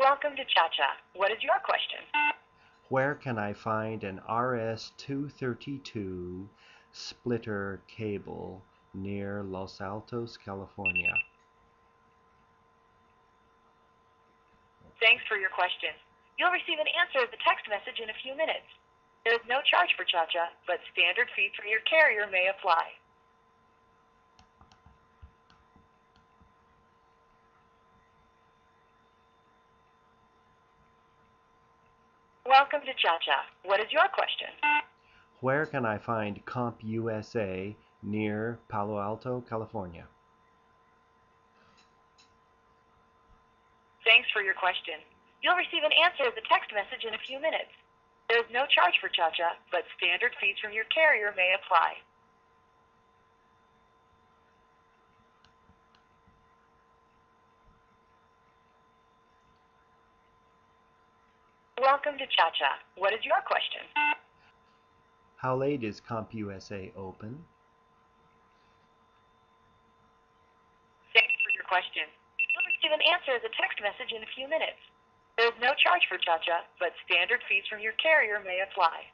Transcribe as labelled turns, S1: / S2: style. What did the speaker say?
S1: Welcome to Cha-Cha. What is your question?
S2: Where can I find an RS-232 splitter cable near Los Altos, California?
S1: Thanks for your question. You'll receive an answer as a text message in a few minutes. There is no charge for Cha-Cha, but standard fees from your carrier may apply. Welcome to Cha-Cha. What is your question?
S2: Where can I find CompUSA near Palo Alto, California?
S1: Thanks for your question. You'll receive an answer as a text message in a few minutes. There is no charge for Cha-Cha, but standard fees from your carrier may apply. Welcome to Cha-Cha. What is your question?
S2: How late is CompUSA open?
S1: Thanks for your question. You'll receive an answer as a text message in a few minutes. There is no charge for Cha-Cha, but standard fees from your carrier may apply.